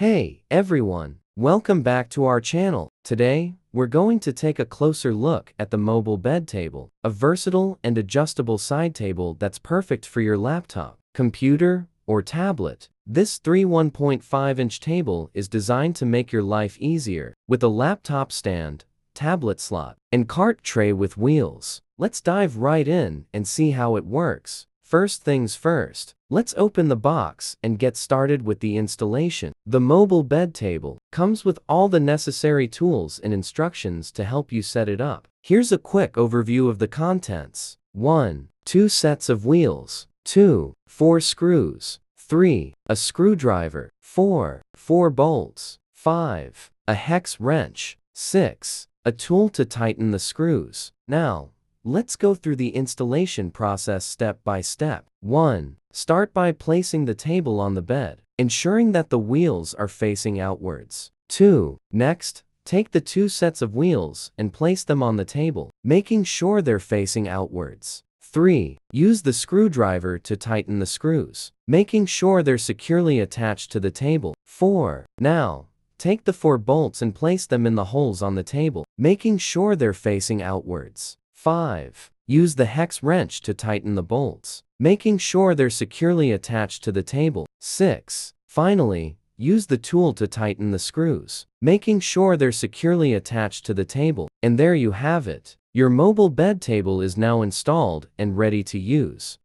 Hey, everyone. Welcome back to our channel. Today, we're going to take a closer look at the mobile bed table, a versatile and adjustable side table that's perfect for your laptop, computer, or tablet. This 3 1.5-inch table is designed to make your life easier, with a laptop stand, tablet slot, and cart tray with wheels. Let's dive right in and see how it works. First things first, let's open the box and get started with the installation. The mobile bed table comes with all the necessary tools and instructions to help you set it up. Here's a quick overview of the contents. 1. Two sets of wheels. 2. Four screws. 3. A screwdriver. 4. Four bolts. 5. A hex wrench. 6. A tool to tighten the screws. Now, Let's go through the installation process step by step. 1. Start by placing the table on the bed, ensuring that the wheels are facing outwards. 2. Next, take the two sets of wheels and place them on the table, making sure they're facing outwards. 3. Use the screwdriver to tighten the screws, making sure they're securely attached to the table. 4. Now, take the four bolts and place them in the holes on the table, making sure they're facing outwards. 5. Use the hex wrench to tighten the bolts, making sure they're securely attached to the table. 6. Finally, use the tool to tighten the screws, making sure they're securely attached to the table. And there you have it. Your mobile bed table is now installed and ready to use.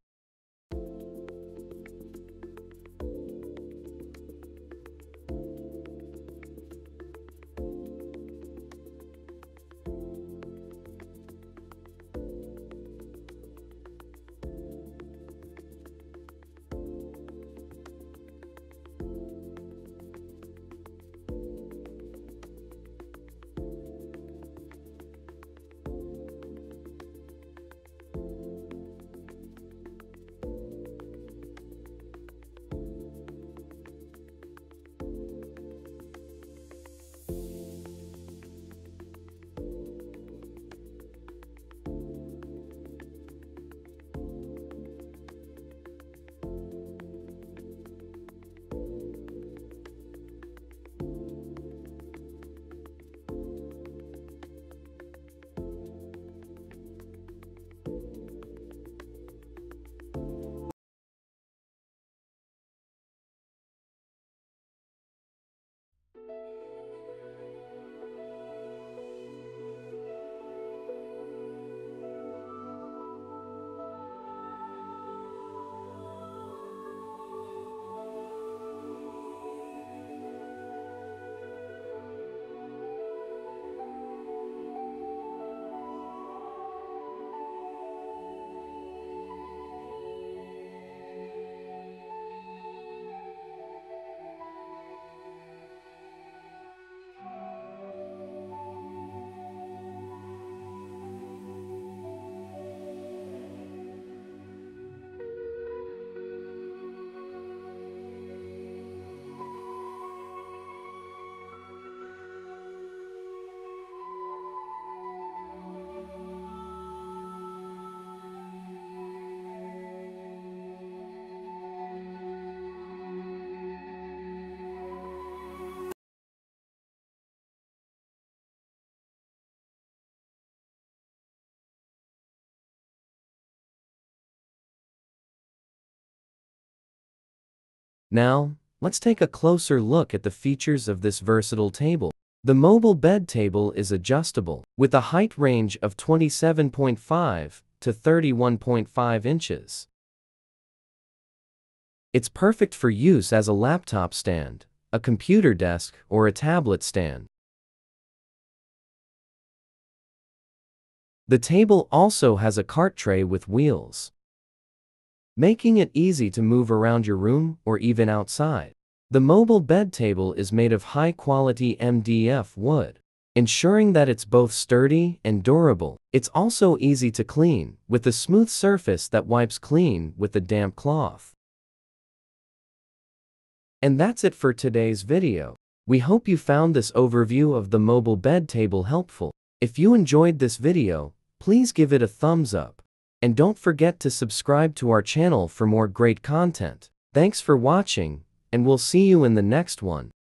Now, let's take a closer look at the features of this versatile table. The mobile bed table is adjustable, with a height range of 27.5 to 31.5 inches. It's perfect for use as a laptop stand, a computer desk, or a tablet stand. The table also has a cart tray with wheels making it easy to move around your room or even outside. The mobile bed table is made of high-quality MDF wood, ensuring that it's both sturdy and durable. It's also easy to clean, with a smooth surface that wipes clean with a damp cloth. And that's it for today's video. We hope you found this overview of the mobile bed table helpful. If you enjoyed this video, please give it a thumbs up. And don't forget to subscribe to our channel for more great content. Thanks for watching, and we'll see you in the next one.